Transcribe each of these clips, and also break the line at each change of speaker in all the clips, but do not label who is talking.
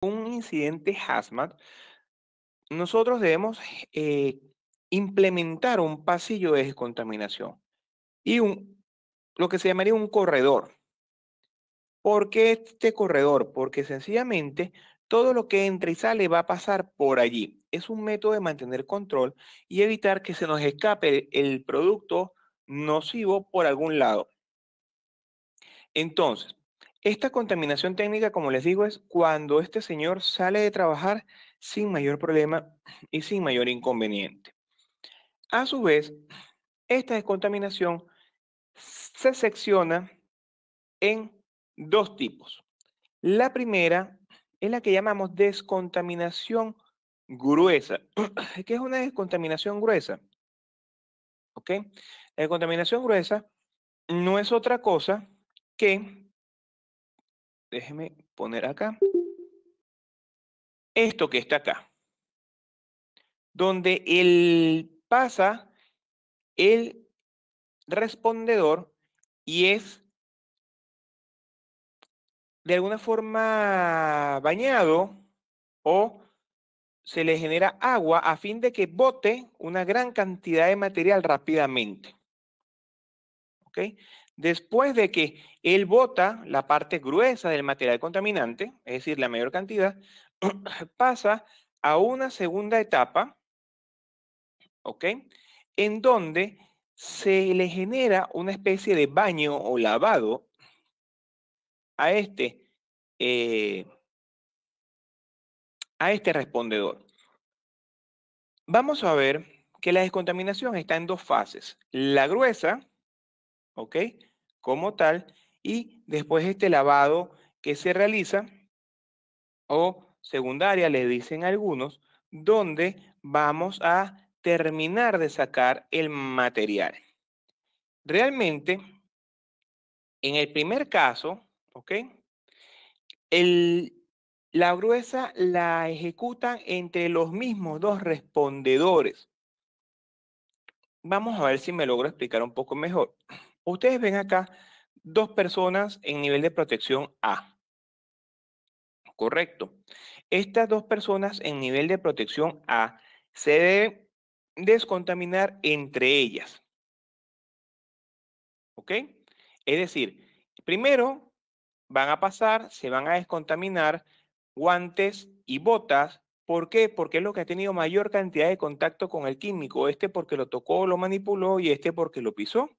un incidente hazmat, nosotros debemos eh, implementar un pasillo de descontaminación y un, lo que se llamaría un corredor. ¿Por qué este corredor? Porque sencillamente todo lo que entra y sale va a pasar por allí. Es un método de mantener control y evitar que se nos escape el producto nocivo por algún lado. Entonces, esta contaminación técnica, como les digo, es cuando este señor sale de trabajar sin mayor problema y sin mayor inconveniente. A su vez, esta descontaminación se secciona en dos tipos. La primera es la que llamamos descontaminación gruesa. ¿Qué es una descontaminación gruesa? ¿Ok? La descontaminación gruesa no es otra cosa que, déjeme poner acá, esto que está acá, donde el pasa el respondedor y es de alguna forma bañado o se le genera agua a fin de que bote una gran cantidad de material rápidamente. ¿Ok? Después de que él bota la parte gruesa del material contaminante, es decir, la mayor cantidad, pasa a una segunda etapa, ¿ok? En donde se le genera una especie de baño o lavado a este, eh, a este respondedor. Vamos a ver que la descontaminación está en dos fases. La gruesa, ¿ok? Como tal, y después este lavado que se realiza, o secundaria, le dicen algunos, donde vamos a terminar de sacar el material. Realmente, en el primer caso, ¿ok? El, la gruesa la ejecutan entre los mismos dos respondedores. Vamos a ver si me logro explicar un poco mejor. Ustedes ven acá dos personas en nivel de protección A. Correcto. Estas dos personas en nivel de protección A se deben descontaminar entre ellas. ¿Ok? Es decir, primero van a pasar, se van a descontaminar guantes y botas. ¿Por qué? Porque es lo que ha tenido mayor cantidad de contacto con el químico. Este porque lo tocó, lo manipuló y este porque lo pisó.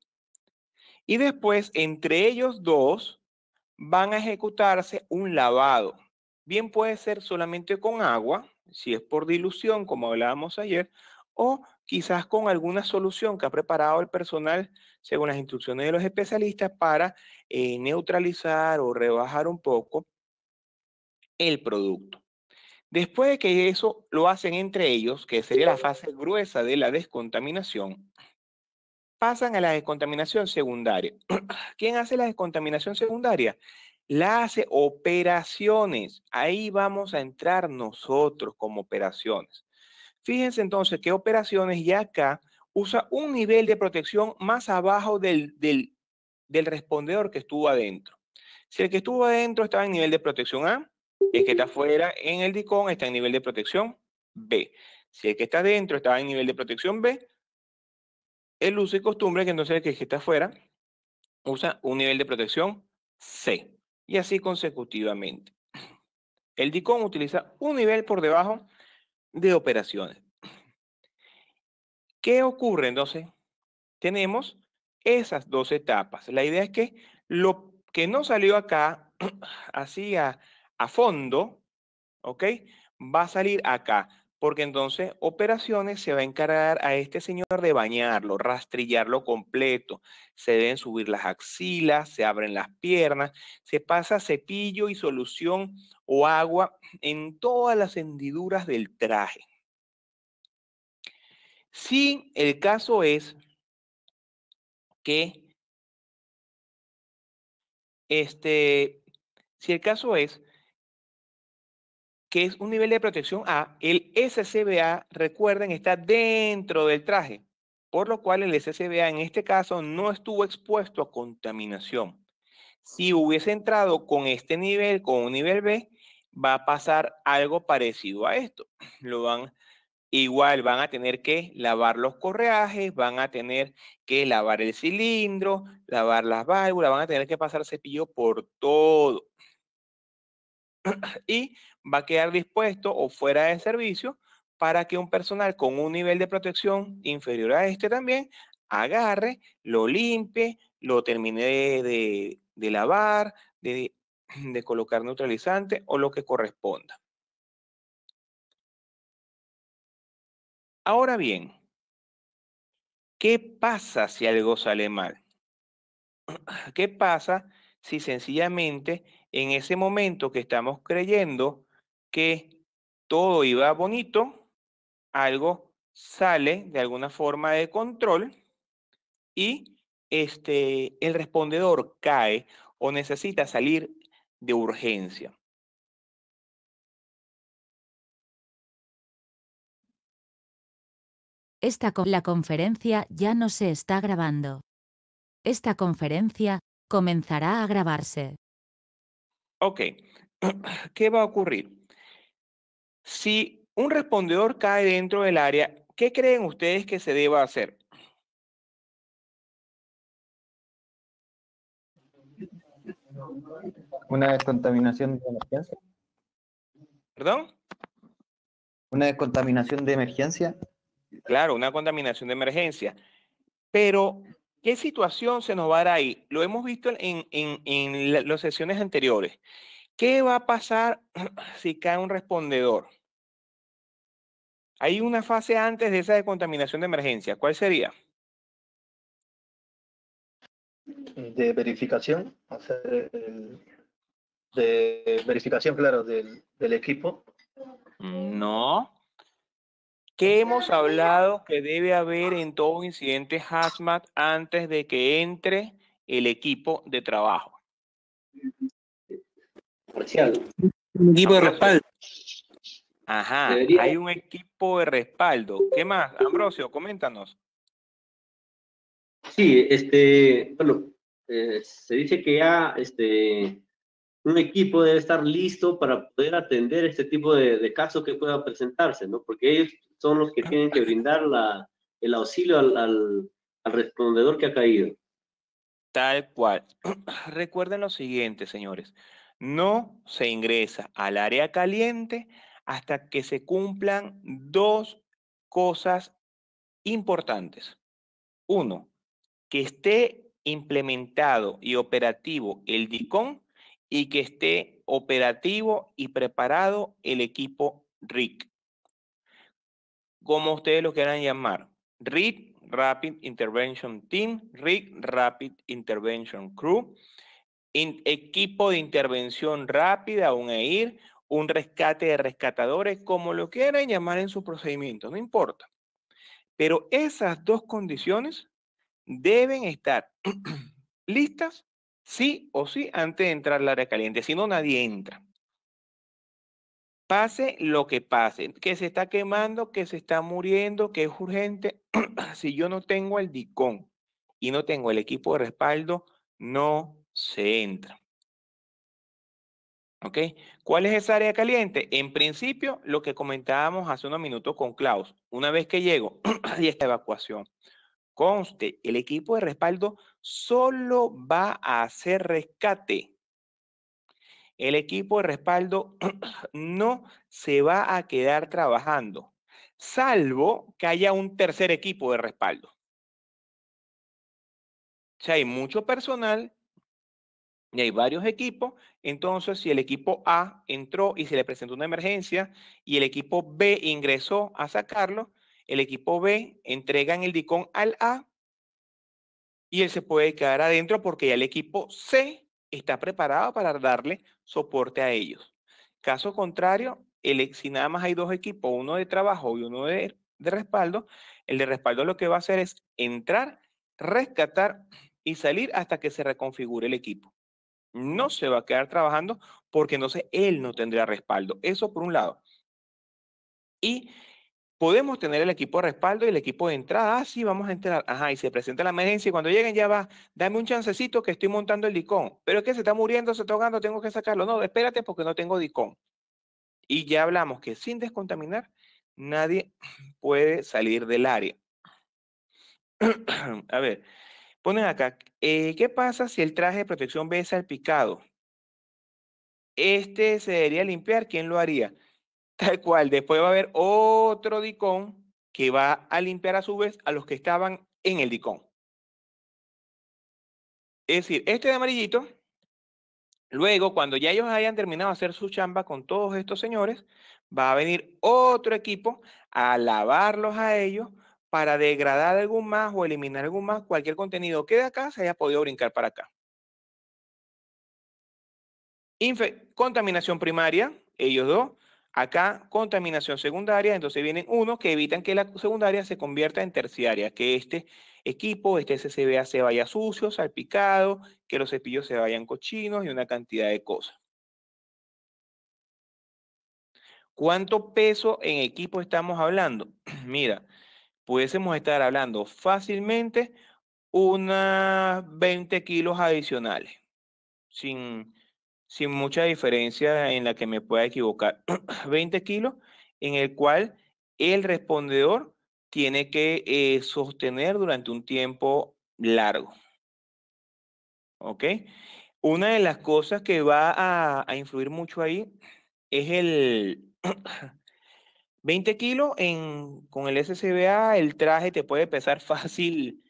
Y después, entre ellos dos, van a ejecutarse un lavado. Bien puede ser solamente con agua, si es por dilución, como hablábamos ayer, o quizás con alguna solución que ha preparado el personal según las instrucciones de los especialistas para eh, neutralizar o rebajar un poco el producto. Después de que eso lo hacen entre ellos, que sería la fase gruesa de la descontaminación, pasan a la descontaminación secundaria. ¿Quién hace la descontaminación secundaria? La hace operaciones. Ahí vamos a entrar nosotros como operaciones. Fíjense entonces qué operaciones ya acá usa un nivel de protección más abajo del, del, del respondedor que estuvo adentro. Si el que estuvo adentro estaba en nivel de protección A, el que está afuera en el DICON está en nivel de protección B. Si el que está adentro estaba en nivel de protección B, el uso y costumbre que entonces el que está afuera usa un nivel de protección C. Y así consecutivamente. El DICON utiliza un nivel por debajo de operaciones. ¿Qué ocurre entonces? Tenemos esas dos etapas. La idea es que lo que no salió acá, así a, fondo, ¿ok? Va a salir acá, porque entonces operaciones se va a encargar a este señor de bañarlo, rastrillarlo completo. Se deben subir las axilas, se abren las piernas, se pasa cepillo y solución o agua en todas las hendiduras del traje. Si el caso es que, este, si el caso es que es un nivel de protección A, el SCBA, recuerden, está dentro del traje, por lo cual el SCBA en este caso no estuvo expuesto a contaminación. Si hubiese entrado con este nivel, con un nivel B, va a pasar algo parecido a esto. Lo van, igual van a tener que lavar los correajes, van a tener que lavar el cilindro, lavar las válvulas, van a tener que pasar cepillo por todo. Y va a quedar dispuesto o fuera de servicio para que un personal con un nivel de protección inferior a este también agarre, lo limpie, lo termine de, lavar, de, de colocar neutralizante o lo que corresponda. Ahora bien, ¿qué pasa si algo sale mal? ¿Qué pasa si sencillamente en ese momento que estamos creyendo que todo iba bonito, algo sale de alguna forma de control y este, el respondedor cae o necesita salir de urgencia.
Esta la conferencia ya no se está grabando. Esta conferencia comenzará a grabarse.
Ok, ¿qué va a ocurrir? Si un respondedor cae dentro del área, ¿qué creen ustedes que se deba hacer?
Una descontaminación de emergencia.
¿Perdón?
Una descontaminación de emergencia.
Claro, una contaminación de emergencia. Pero, ¿qué situación se nos va a dar ahí? Lo hemos visto en, en las sesiones anteriores. ¿Qué va a pasar si cae un respondedor? Hay una fase antes de esa descontaminación de emergencia. ¿Cuál sería?
De verificación, de verificación, claro, del, del equipo.
No. ¿Qué hemos hablado que debe haber en todo incidente hazmat antes de que entre el equipo de trabajo?
Parcial.
Un equipo de respaldo.
Ajá, hay un equipo de respaldo. ¿Qué más? Ambrosio, coméntanos.
Sí, este, bueno, eh, se dice que ya este, un equipo debe estar listo para poder atender este tipo de, casos que pueda presentarse, ¿no? Porque ellos son los que tienen que brindar la, el auxilio al, al, respondedor que ha caído.
Tal cual. Recuerden lo siguiente, señores. No se ingresa al área caliente hasta que se cumplan dos cosas importantes. Uno, que esté implementado y operativo el DICON y que esté operativo y preparado el equipo RIC. Como ustedes lo quieran llamar. RIC, Rapid Intervention Team, RIC, Rapid Intervention Crew, equipo de intervención rápida, un EIR, un rescate de rescatadores, como lo quieran llamar en su procedimiento, no importa. Pero esas dos condiciones deben estar listas sí o sí antes de entrar al área caliente, si no nadie entra. Pase lo que pase, que se está quemando, que se está muriendo, que es urgente, si yo no tengo el DICON y no tengo el equipo de respaldo, no se entra. ¿Ok? ¿Cuál es esa área caliente? En principio, lo que comentábamos hace unos minutos con Klaus. Una vez que llego, y esta evacuación. Conste, el equipo de respaldo solo va a hacer rescate. El equipo de respaldo no se va a quedar trabajando, salvo que haya un tercer equipo de respaldo. O sea, hay mucho personal y hay varios equipos, entonces si el equipo A entró y se le presentó una emergencia y el equipo B ingresó a sacarlo, el equipo B entrega el DICON al A y él se puede quedar adentro porque ya el equipo C está preparado para darle soporte a ellos. Caso contrario, el, si nada más hay dos equipos, uno de trabajo y uno de, de respaldo, el de respaldo lo que va a hacer es entrar, rescatar y salir hasta que se reconfigure el equipo. No se va a quedar trabajando porque entonces él no tendrá respaldo. Eso por un lado. Y podemos tener el equipo de respaldo y el equipo de entrada. Ah, sí, vamos a entrar. Ajá, y se presenta la emergencia y cuando lleguen ya va, dame un chancecito que estoy montando el dicón. Pero es que se está muriendo, se está ahogando, tengo que sacarlo. No, espérate porque no tengo dicón. Y ya hablamos que sin descontaminar, nadie puede salir del área. A ver, ponen acá, eh, ¿qué pasa si el traje de protección ve salpicado? Este se debería limpiar, ¿quién lo haría? Tal cual, después va a haber otro dicón que va a limpiar a su vez a los que estaban en el dicón. Es decir, este de amarillito, luego cuando ya ellos hayan terminado de hacer su chamba con todos estos señores, va a venir otro equipo a lavarlos a ellos para degradar algún más o eliminar algún más, cualquier contenido que de acá se haya podido brincar para acá. contaminación primaria, ellos dos. Acá, contaminación secundaria, entonces vienen unos que evitan que la secundaria se convierta en terciaria, que este equipo, este SCBA se vaya sucio, salpicado, que los cepillos se vayan cochinos y una cantidad de cosas. ¿Cuánto peso en equipo estamos hablando? Mira, pudiésemos estar hablando fácilmente unas 20 kilos adicionales, sin, sin mucha diferencia en la que me pueda equivocar. 20 kilos en el cual el respondedor tiene que eh, sostener durante un tiempo largo. ¿Ok? Una de las cosas que va a, a influir mucho ahí es el, 20 kilos en, con el SCBA, el traje te puede pesar fácil,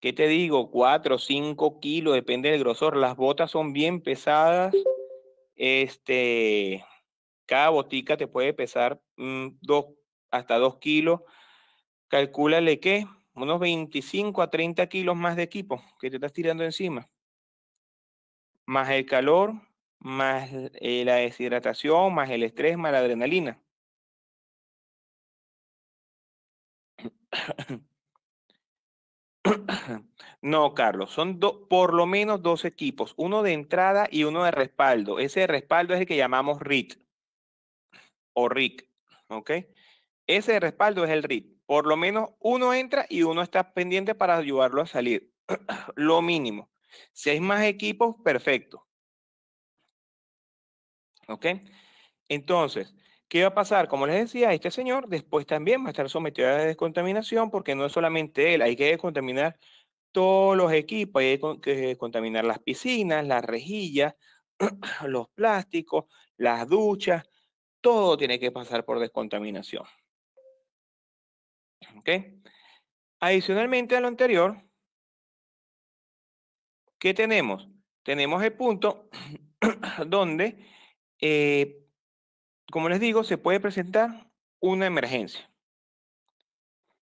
¿qué te digo? 4 o 5 kilos, depende del grosor. Las botas son bien pesadas. Este, cada botica te puede pesar mm, dos, hasta 2 kilos. Calcúlale que unos 25 a 30 kilos más de equipo que te estás tirando encima. Más el calor, más eh, la deshidratación, más el estrés, más la adrenalina. No, Carlos, son por lo menos dos equipos, uno de entrada y uno de respaldo. Ese de respaldo es el que llamamos RIT o RIC, ¿ok? Ese de respaldo es el RIT. Por lo menos uno entra y uno está pendiente para ayudarlo a salir. lo mínimo. Si hay más equipos, perfecto. ¿Ok? Entonces, ¿qué va a pasar? Como les decía, este señor después también va a estar sometido a la descontaminación porque no es solamente él, hay que descontaminar todos los equipos, hay que contaminar las piscinas, las rejillas, los plásticos, las duchas, todo tiene que pasar por descontaminación. ¿Ok? Adicionalmente a lo anterior, ¿qué tenemos? Tenemos el punto donde eh, como les digo, se puede presentar una emergencia.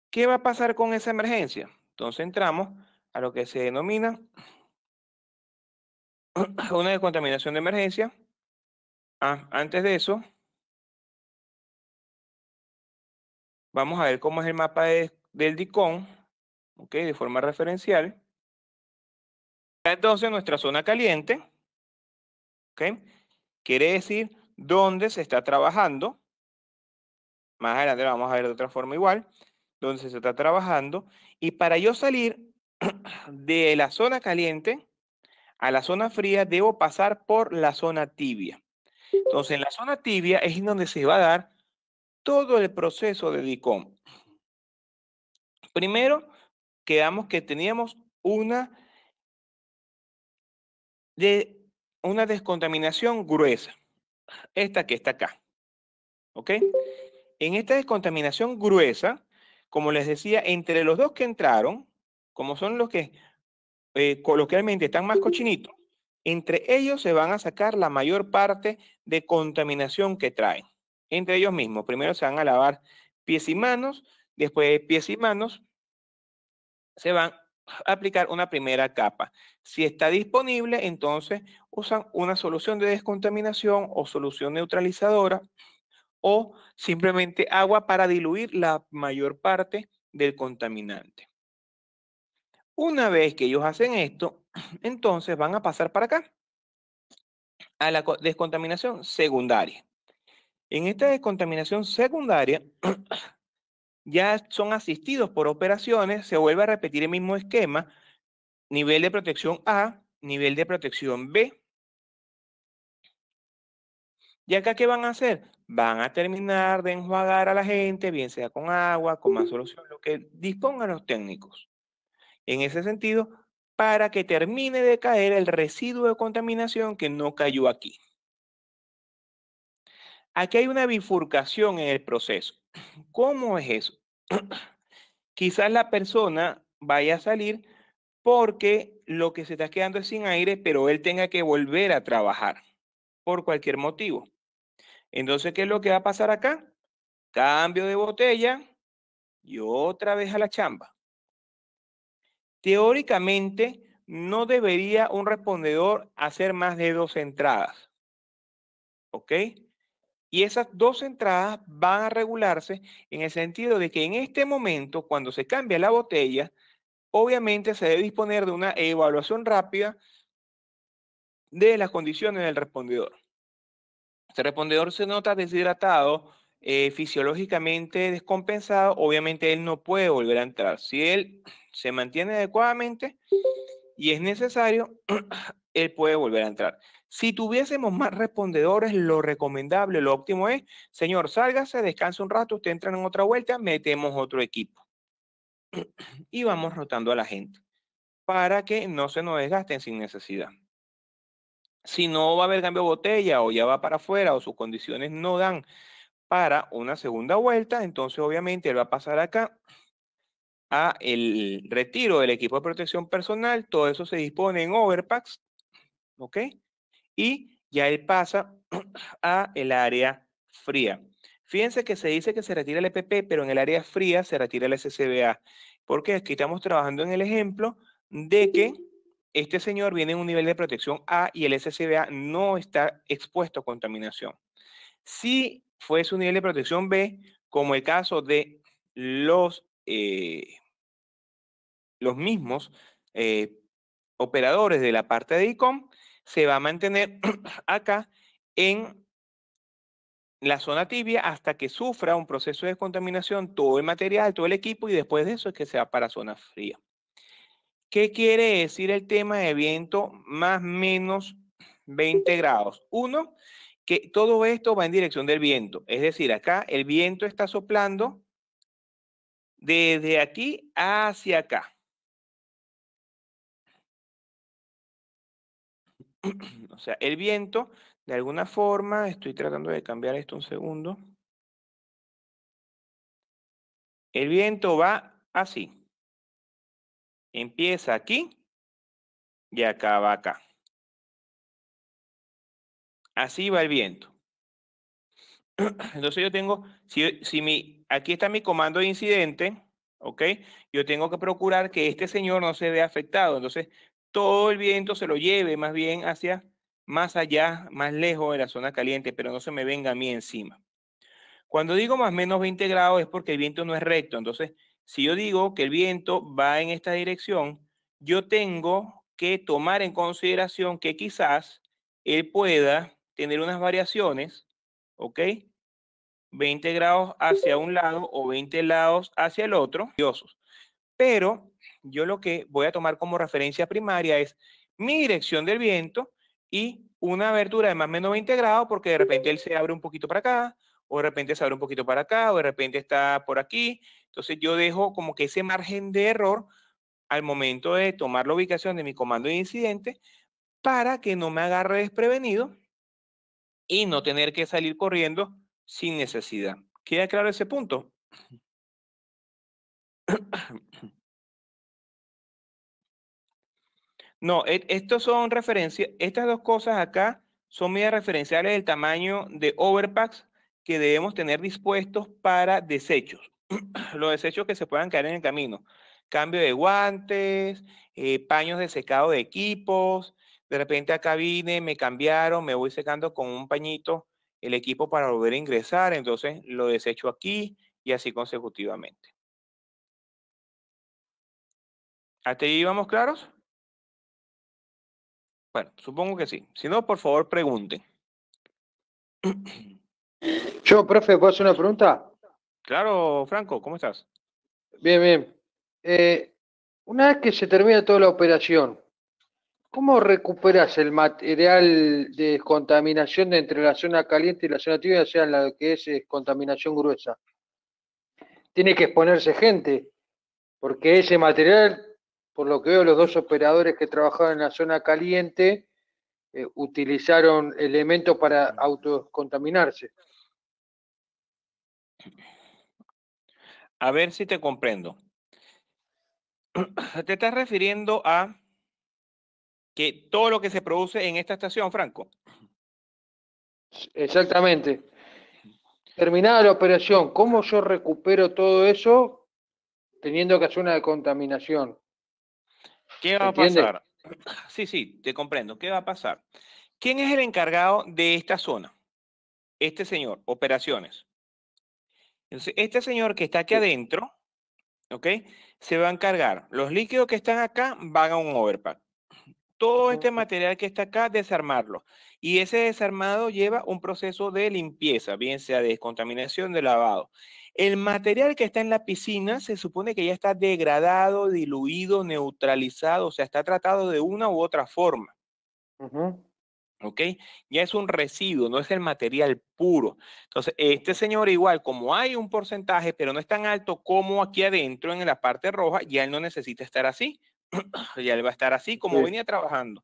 ¿Qué va a pasar con esa emergencia? Entonces entramos a lo que se denomina una descontaminación de emergencia. Ah, antes de eso, vamos a ver cómo es el mapa del DICON, ¿ok? De forma referencial. Entonces, nuestra zona caliente, ¿ok? Quiere decir dónde se está trabajando. Más adelante vamos a ver de otra forma igual. Dónde se está trabajando. Y para yo salir de la zona caliente a la zona fría, debo pasar por la zona tibia. Entonces, en la zona tibia es donde se va a dar todo el proceso de DICOM. Primero, quedamos que teníamos una de una descontaminación gruesa. Esta que está acá. ¿Ok? En esta descontaminación gruesa, como les decía, entre los dos que entraron, como son los que eh, coloquialmente están más cochinitos, entre ellos se van a sacar la mayor parte de contaminación que traen. Entre ellos mismos. Primero se van a lavar pies y manos, después de pies y manos se van aplicar una primera capa. Si está disponible, entonces usan una solución de descontaminación o solución neutralizadora o simplemente agua para diluir la mayor parte del contaminante. Una vez que ellos hacen esto, entonces van a pasar para acá, a la descontaminación secundaria. En esta descontaminación secundaria, ya son asistidos por operaciones, se vuelve a repetir el mismo esquema, nivel de protección A, nivel de protección B. ¿Y acá qué van a hacer? van a terminar de enjuagar a la gente, bien sea con agua, con más solución, lo que dispongan los técnicos. En ese sentido, para que termine de caer el residuo de contaminación que no cayó aquí. Aquí hay una bifurcación en el proceso. ¿Cómo es eso? Quizás la persona vaya a salir porque lo que se está quedando es sin aire, pero él tenga que volver a trabajar por cualquier motivo. Entonces, ¿qué es lo que va a pasar acá? Cambio de botella y otra vez a la chamba. Teóricamente, no debería un respondedor hacer más de dos entradas. ¿Ok? Y esas dos entradas van a regularse en el sentido de que en este momento, cuando se cambia la botella, obviamente se debe disponer de una evaluación rápida de las condiciones del respondedor. Este respondedor se nota deshidratado, eh, fisiológicamente descompensado, obviamente él no puede volver a entrar. Si él se mantiene adecuadamente y es necesario, él puede volver a entrar. Si tuviésemos más respondedores, lo recomendable, lo óptimo es, señor, sálgase, descanse un rato, usted entra en otra vuelta, metemos otro equipo. y vamos rotando a la gente para que no se nos desgasten sin necesidad. Si no va a haber cambio de botella o ya va para afuera o sus condiciones no dan para una segunda vuelta, entonces obviamente él va a pasar acá a el retiro del equipo de protección personal, todo eso se dispone en overpacks, ¿ok? Y ya él pasa a el área fría. Fíjense que se dice que se retira el EPP, pero en el área fría se retira el SCBA. Porque aquí estamos trabajando en el ejemplo de que este señor viene en un nivel de protección A y el SCBA no está expuesto a contaminación. Si fuese un nivel de protección B, como el caso de los, eh, los mismos eh, operadores de la parte de ICOM, se va a mantener acá en la zona tibia hasta que sufra un proceso de descontaminación todo el material, todo el equipo y después de eso es que se va para zona fría. ¿Qué quiere decir el tema de viento más menos 20 grados? Uno, que todo esto va en dirección del viento. Es decir, acá el viento está soplando desde aquí hacia acá. o sea, el viento de alguna forma, estoy tratando de cambiar esto un segundo. El viento va así. Empieza aquí y acaba acá. Así va el viento. Entonces yo tengo, si, si mi, aquí está mi comando de incidente, ¿ok? Yo tengo que procurar que este señor no se vea afectado. Entonces, todo el viento se lo lleve más bien hacia más allá, más lejos de la zona caliente, pero no se me venga a mí encima. Cuando digo más o menos 20 grados es porque el viento no es recto. Entonces, si yo digo que el viento va en esta dirección, yo tengo que tomar en consideración que quizás él pueda tener unas variaciones, ¿ok? 20 grados hacia un lado o 20 grados hacia el otro, pero yo lo que voy a tomar como referencia primaria es mi dirección del viento y una abertura de más o menos 20 grados porque de repente él se abre un poquito para acá, o de repente se abre un poquito para acá, o de repente está por aquí. Entonces yo dejo como que ese margen de error al momento de tomar la ubicación de mi comando de incidente para que no me agarre desprevenido y no tener que salir corriendo sin necesidad. ¿Queda claro ese punto? No, e, estos son referencias, estas dos cosas acá son medidas referenciales del tamaño de overpacks que debemos tener dispuestos para desechos. Los desechos que se puedan caer en el camino. Cambio de guantes, eh, paños de secado de equipos. De repente acá vine, me cambiaron, me voy secando con un pañito el equipo para volver a ingresar. Entonces lo desecho aquí y así consecutivamente. ¿Hasta ahí vamos claros? Bueno, supongo que sí. Si no, por favor, pregunte.
Yo, profe, ¿puedo hacer una pregunta?
Claro, Franco, ¿cómo estás?
Bien, bien. Eh, una vez que se termina toda la operación, ¿Cómo recuperas el material de descontaminación de entre la zona caliente y la zona tibia, o sea, la que es eh, contaminación gruesa? Tiene que exponerse gente, porque ese material, por lo que veo, los dos operadores que trabajaban en la zona caliente eh, utilizaron elementos para autocontaminarse.
A ver si te comprendo. Te estás refiriendo a que todo lo que se produce en esta estación, Franco.
Exactamente. Terminada la operación, ¿cómo yo recupero todo eso teniendo que hacer una decontaminación?
¿Qué va a pasar? Sí, sí, te comprendo. ¿Qué va a pasar? ¿Quién es el encargado de esta zona? Este señor, operaciones. Entonces, este señor que está aquí adentro, ¿ok? Se va a encargar. Los líquidos que están acá van a un overpack. Todo este
Ujú.
material que está acá, desarmarlo. Y ese desarmado lleva un proceso de limpieza, bien sea de descontaminación, de lavado. El material que está en la piscina se supone que ya está degradado, diluido, neutralizado, o sea, está tratado de una u otra forma. ¿ok? Ya es un residuo, no es el material puro. Entonces, este señor igual, como hay un porcentaje, pero no es tan alto como aquí adentro en la parte roja, ya él no necesita estar así. ya él va a estar así como
Sí.
venía trabajando.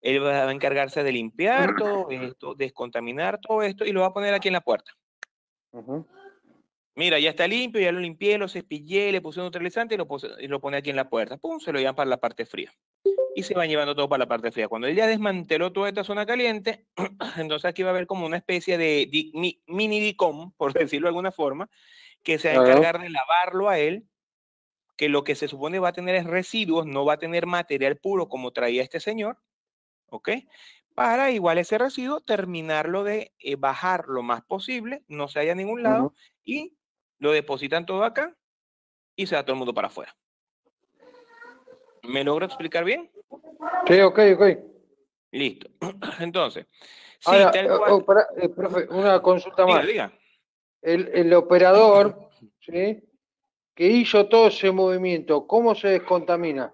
Él va a encargarse de limpiar todo esto, descontaminar todo esto y lo va a poner aquí en la puerta. Mira, ya está limpio, ya lo limpié, lo cepillé, le puse un neutralizante y lo, puse- y lo pone aquí en la puerta. Pum, se lo llevan para la parte fría. Y se van llevando todo para la parte fría. Cuando él ya desmanteló toda esta zona caliente, entonces aquí va a haber como una especie de di- mi- mini DICOM, por decirlo de alguna forma, que se va a encargar de lavarlo a él, que lo que se supone va a tener es residuos, no va a tener material puro como traía este señor, ¿ok? Para igual ese residuo terminarlo de eh, bajar lo más posible, no se haya a ningún lado, y lo depositan todo acá y se va todo el mundo para afuera. ¿Me logro explicar bien?
Sí, ok, ok.
Listo. Entonces, sí,
Ahora,
tal
eh,
cual.
oh, pará, eh, profe, una consulta
Diga,
más.
diga.
El, el operador, ¿sí? Que hizo todo ese movimiento, ¿cómo se descontamina?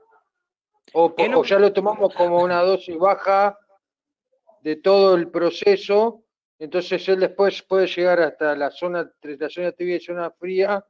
O, o ya lo tomamos como una dosis baja de todo el proceso, entonces él después puede llegar hasta la zona, la zona tibia y zona fría,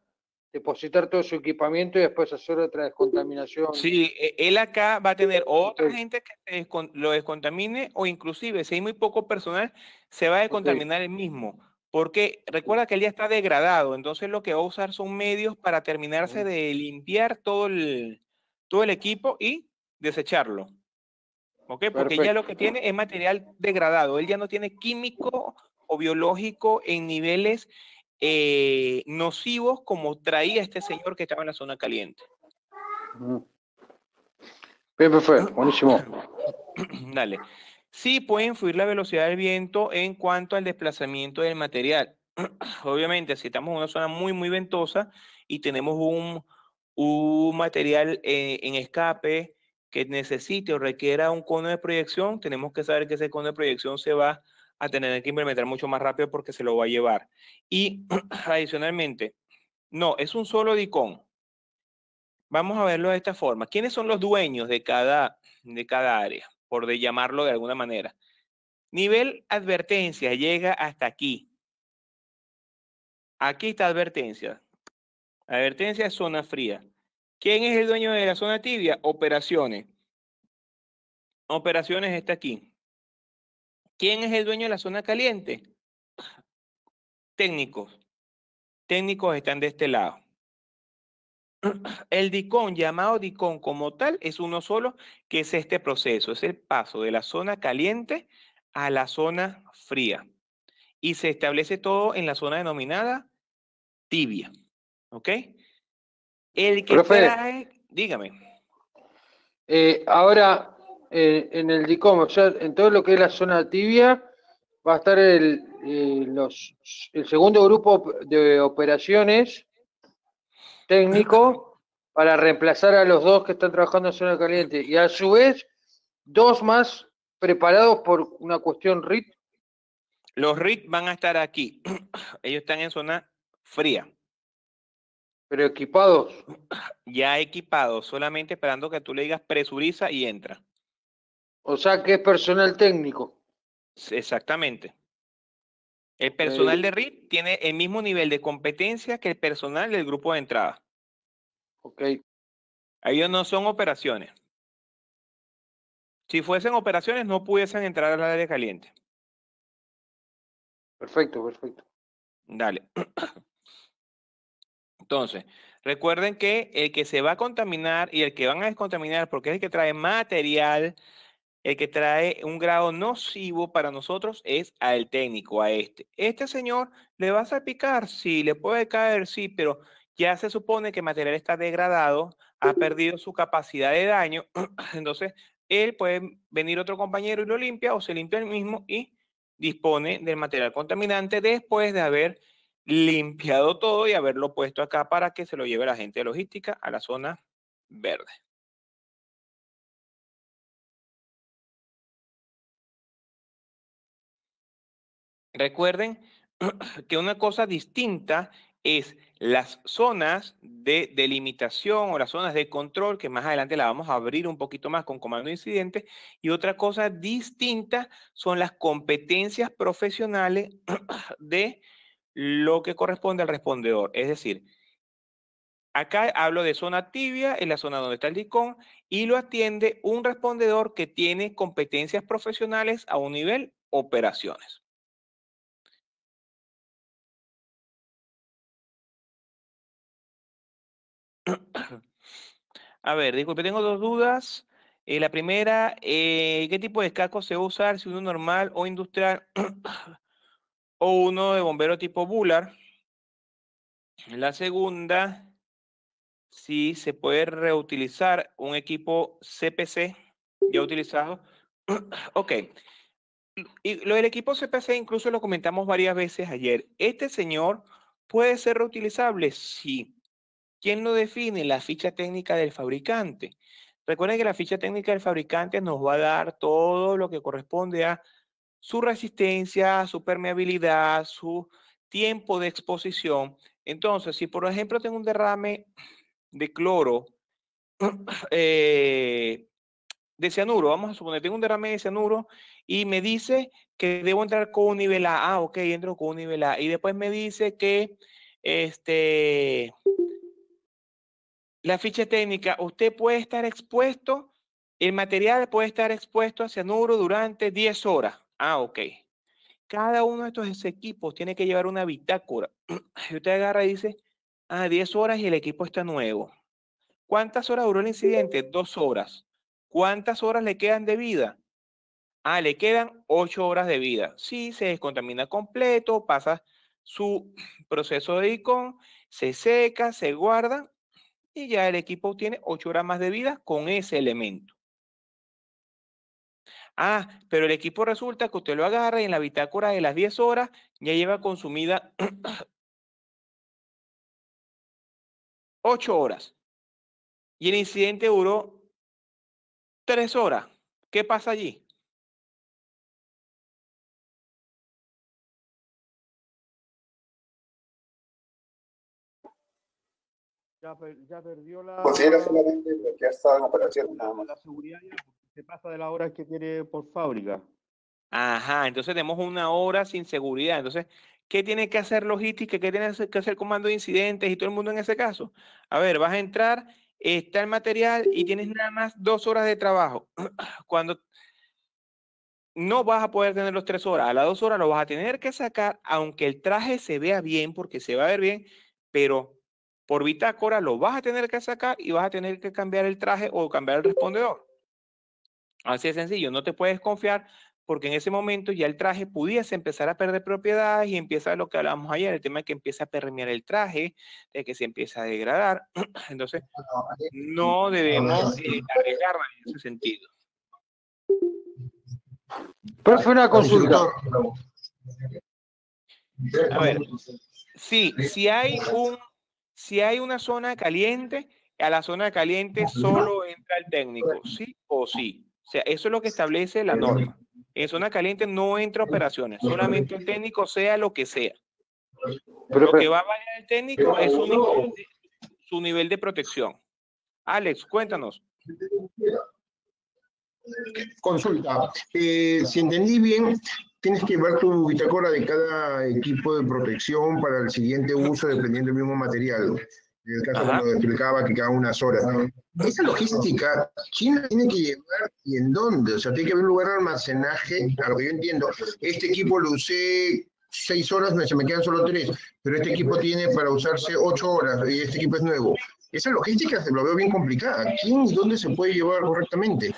depositar todo su equipamiento y después hacer otra descontaminación.
Sí, e- él acá va a tener otra gente que lo descontamine o inclusive si hay muy poco personal, se va a descontaminar él mismo. Porque recuerda que él ya está degradado, entonces lo que va a usar son medios para terminarse de limpiar todo el, todo el equipo y desecharlo. ¿Ok? Porque ya lo que tiene es material degradado, él ya no tiene químico o biológico en niveles eh, nocivos como traía este señor que estaba en la zona caliente.
Bien, perfecto, buenísimo.
Dale. Sí puede influir la velocidad del viento en cuanto al desplazamiento del material. Obviamente, si estamos en una zona muy, muy ventosa y tenemos un, un material eh, en escape que necesite o requiera un cono de proyección, tenemos que saber que ese cono de proyección se va a tener que implementar mucho más rápido porque se lo va a llevar. Y adicionalmente, no, es un solo dicón. Vamos a verlo de esta forma. ¿Quiénes son los dueños de cada, de cada área? Por de llamarlo de alguna manera. Nivel advertencia llega hasta aquí. Aquí está advertencia. Advertencia es zona fría. ¿Quién es el dueño de la zona tibia? Operaciones. Operaciones está aquí. ¿Quién es el dueño de la zona caliente? Técnicos. Técnicos están de este lado. El DICON, llamado DICON como tal, es uno solo, que es este proceso, es el paso de la zona caliente a la zona fría. Y se establece todo en la zona denominada tibia. ¿Ok? El que
Profe.
trae, dígame.
Eh, ahora, eh, en el DICOM, o sea, en todo lo que es la zona tibia, va a estar el, eh, los, el segundo grupo de operaciones técnico para reemplazar a los dos que están trabajando en zona caliente. Y a su vez, dos más preparados por una cuestión RIT.
Los RIT van a estar aquí. Ellos están en zona fría,
pero equipados.
ya equipados, solamente esperando que tú le digas presuriza y entra.
O sea que es personal técnico.
Exactamente. El personal de RIT tiene el mismo nivel de competencia que el personal del grupo de entrada.
Ok.
Ellos no son operaciones. Si fuesen operaciones, no pudiesen entrar al área caliente.
Perfecto, perfecto.
Dale. Entonces, recuerden que el que se va a contaminar y el que van a descontaminar, porque es el que trae material, el que trae un grado nocivo para nosotros es al técnico, a este. Este señor le va a salpicar, sí, le puede caer, sí, pero ya se supone que el material está degradado, ha perdido su capacidad de daño, entonces él puede venir otro compañero y lo limpia o se limpia el mismo y dispone del material contaminante después de haber limpiado todo y haberlo puesto acá para que se lo lleve la gente de logística a la zona verde. Recuerden que una cosa distinta es las zonas de delimitación o las zonas de control, que más adelante la vamos a abrir un poquito más con comando de incidente, y otra cosa distinta son las competencias profesionales de lo que corresponde al respondedor. Es decir, acá hablo de zona tibia, en la zona donde está el DICON, y lo atiende un respondedor que tiene competencias profesionales a un nivel operaciones. A ver, disculpe, tengo dos dudas. Eh, la primera, eh, ¿qué tipo de casco se usa? Si uno normal o industrial o uno de bombero tipo Bular. La segunda, si se puede reutilizar un equipo CPC ya utilizado. ok. Y lo del equipo CPC incluso lo comentamos varias veces ayer. ¿Este señor puede ser reutilizable? Sí. ¿Quién lo define? La ficha técnica del fabricante. Recuerden que la ficha técnica del fabricante nos va a dar todo lo que corresponde a su resistencia, su permeabilidad, su tiempo de exposición. Entonces, si por ejemplo tengo un derrame de cloro, eh, de cianuro, vamos a suponer, tengo un derrame de cianuro y me dice que debo entrar con un nivel A. Ah, ok, entro con un nivel A. Y después me dice que este, la ficha técnica, usted puede estar expuesto, el material puede estar expuesto a cianuro durante 10 horas. Ah, ok. Cada uno de estos equipos tiene que llevar una bitácora. Y usted agarra y dice, ah, 10 horas y el equipo está nuevo. ¿Cuántas horas duró el incidente? Dos horas. ¿Cuántas horas le quedan de vida? Ah, le quedan 8 horas de vida. Sí, se descontamina completo, pasa su proceso de ICON, se seca, se guarda y ya el equipo tiene 8 horas más de vida con ese elemento. Ah, pero el equipo resulta que usted lo agarra y en la bitácora de las 10 horas ya lleva consumida 8 horas. Y el incidente duró 3 horas. ¿Qué pasa allí?
Ya, perdió la.
Considera solamente lo que ha estado en operación, nada más.
La seguridad ya se pasa de la hora que tiene por fábrica.
Ajá, entonces tenemos una hora sin seguridad. Entonces, ¿qué tiene que hacer logística? ¿Qué tiene que hacer comando de incidentes y todo el mundo en ese caso? A ver, vas a entrar, está el material y tienes nada más dos horas de trabajo. Cuando no vas a poder tener los tres horas, a las dos horas lo vas a tener que sacar, aunque el traje se vea bien, porque se va a ver bien, pero por bitácora lo vas a tener que sacar y vas a tener que cambiar el traje o cambiar el respondedor. Así de sencillo, no te puedes confiar porque en ese momento ya el traje pudiese empezar a perder propiedades y empieza lo que hablábamos ayer, el tema de que empieza a permear el traje, de que se empieza a degradar. Entonces, no debemos eh, en ese sentido.
Profe, una consulta.
A ver, sí, si hay un si hay una zona caliente, a la zona caliente solo entra el técnico, sí o sí. O sea, eso es lo que establece la norma. En zona caliente no entra operaciones, solamente el técnico sea lo que sea. Lo que va a variar el técnico es su nivel, de, su nivel de protección. Alex, cuéntanos.
Consulta, eh, si entendí bien, tienes que llevar tu bitácora de cada equipo de protección para el siguiente uso dependiendo del mismo material. En el caso,
Ajá.
como explicaba, que cada unas horas. Esa logística, ¿quién la tiene que llevar y en dónde? O sea, tiene que haber un lugar de almacenaje, a lo que yo entiendo. Este equipo lo usé seis horas, me, se me quedan solo tres, pero este equipo tiene para usarse ocho horas y este equipo es nuevo. Esa logística se lo veo bien complicada. ¿Quién y dónde se puede llevar correctamente?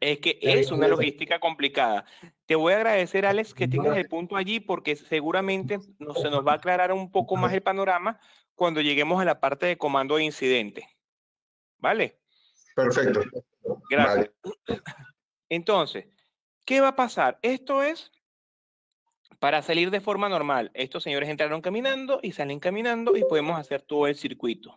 Es que es una logística complicada. Te voy a agradecer, Alex, que tengas el punto allí porque seguramente no, se nos va a aclarar un poco más el panorama cuando lleguemos a la parte de comando de incidente. ¿Vale?
Perfecto.
Gracias. Entonces, ¿qué va a pasar? Esto es para salir de forma normal. Estos señores entraron caminando y salen caminando y podemos hacer todo el circuito.